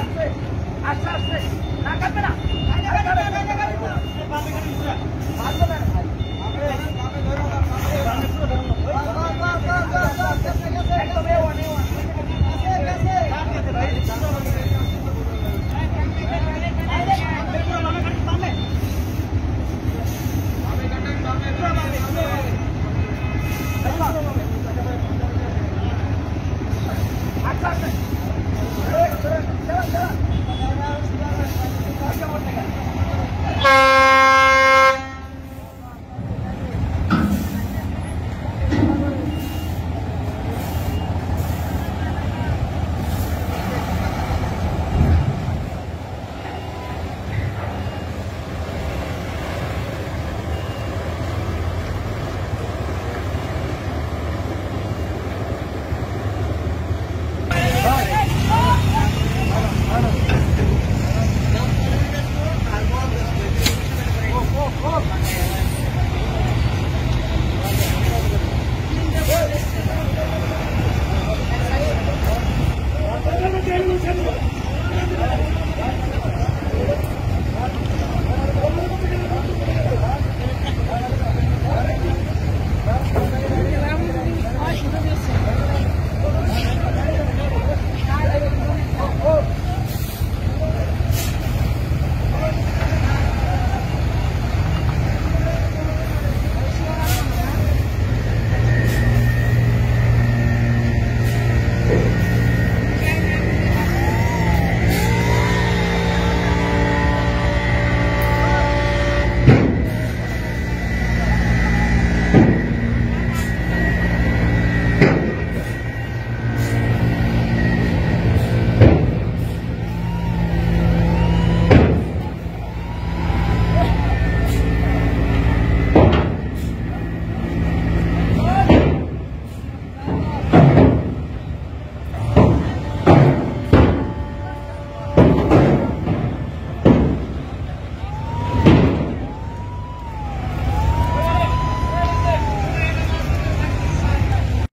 আস্তে আস্তে আস্তে না কাটবে না কাটবে না কাটবে না কাটবে না